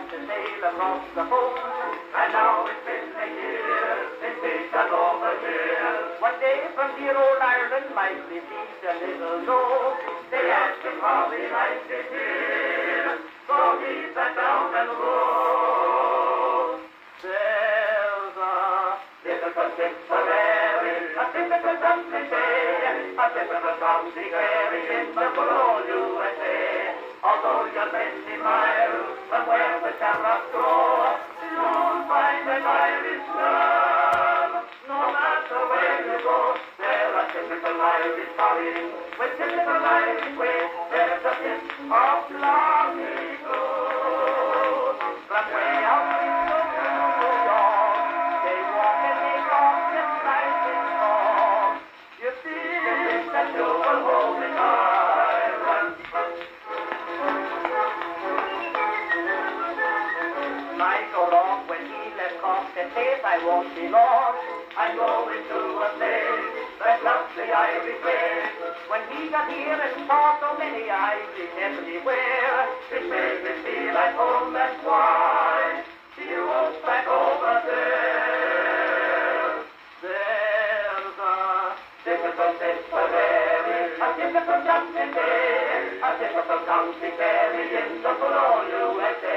taught to sail across the foam. And now it's been a year since we got over here. One day from dear old Ireland, might my peace a little know. They asked him how he liked it here. So he sat down and wrote. There's a difficult Tipperary, a difficult Dublin Bay, a difficult County Kerry in the old USA. Although many miles from where the shamrocks grow, you'll find an Irish love. No matter where you go, there are typical Irish calling. With typical Irish way, there's a bit of lonely Like along when he left Cork and says I won't be long. I'm going to a place that the Irish way. When he got here and saw so many eyes Irish everywhere, it made me feel like home, that's why he was back over there. There's a difficult Tipperary, a difficult Dublin Bay, a difficult County Kerry in the old USA.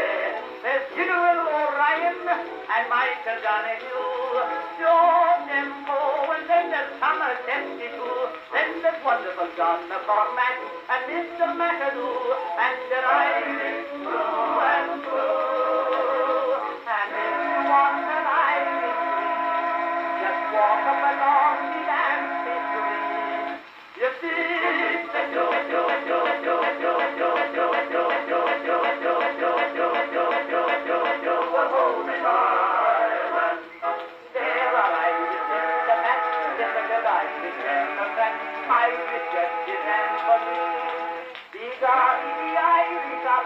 General O'Ryan and Michael Donahue, Joe Dempo, and then there's Thomas Dempsey-too. Then there's wonderful John McCormack and Mr. McAdoo, and they're Irish through and through. And if you want an Irish dream, just walk up along the Amphi Street. You see, life is innocent, I reject his ambition. These are the ivories of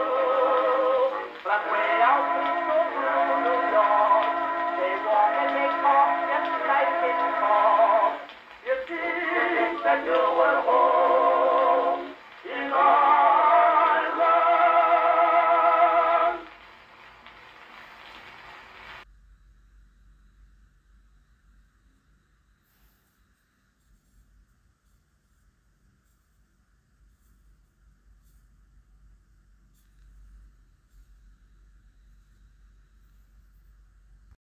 that you will hold.